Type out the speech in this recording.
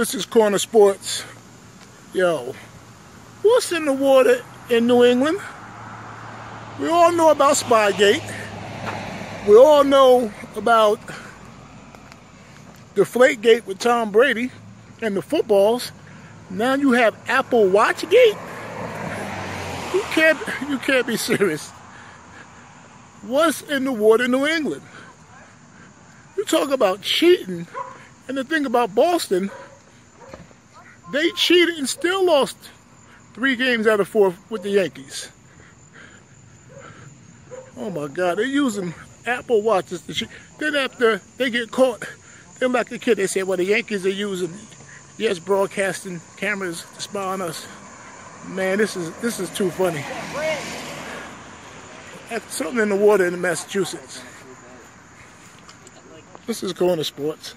This is Corner Sports. Yo, what's in the water in New England? We all know about Spygate. We all know about Deflategate with Tom Brady and the footballs. Now you have Apple Watchgate. You can't you can't be serious. What's in the water in New England? You talk about cheating, and the thing about Boston, they cheated and still lost three games out of four with the Yankees. Oh my God, they're using Apple Watches to cheat. Then after they get caught, they're like a kid. They say, well, the Yankees are using YES broadcasting cameras to spy on us. Man, this is this is too funny. That's something in the water in Massachusetts. This is Corner Sports.